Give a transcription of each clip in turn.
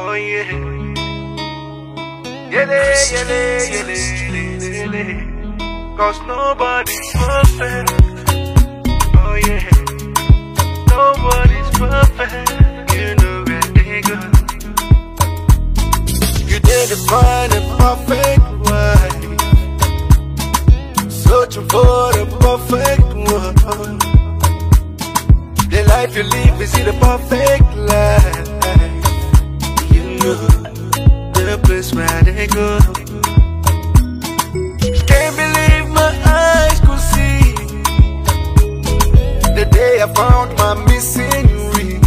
Oh yeah. Yele, yele, yele, yele, yele. Cause nobody's perfect. Oh yeah. Nobody's perfect. You know they go. You didn't find a perfect wife. Searching for the perfect one. The life you live is the perfect life. You the place where they go. Can't believe my eyes could see the day I found my missing ring.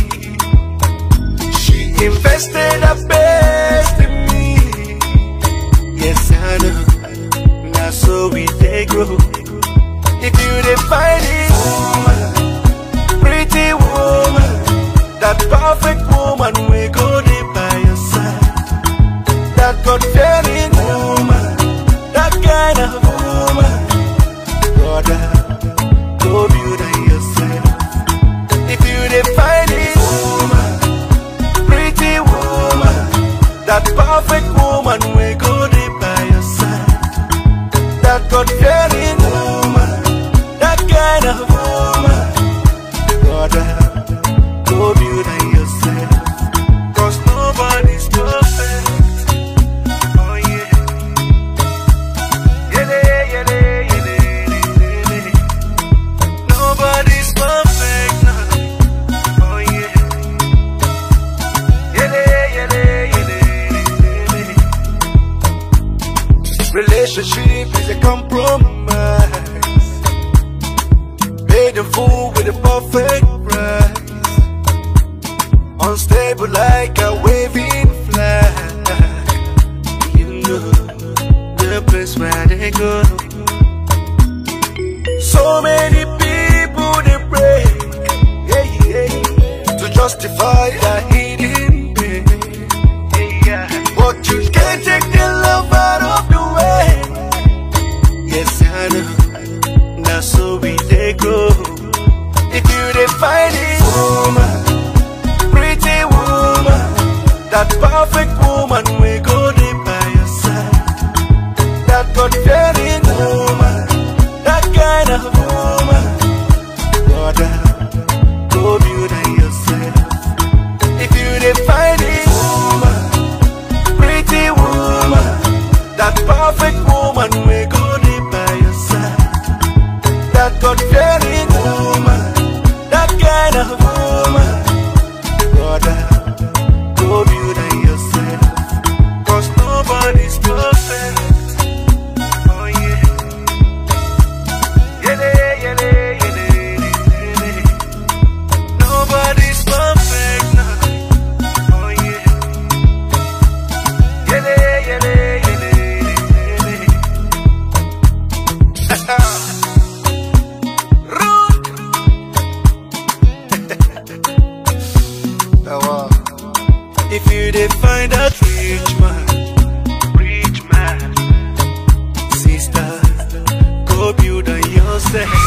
She invested her best in me. Yes, I know. Now so we they grow. Relationship is a compromise. Made a fool with a perfect price. Unstable like a waving flag. You know the place where they go. So many people they pray yeah, yeah, to justify their perfect woman we go there by your side. That God fearing woman, that kind of woman, brother, go build yourself. If you define it, woman, pretty woman, that perfect woman we go there by your side. That God fearing woman, If you define that rich man, rich man, sister, go build on yourself.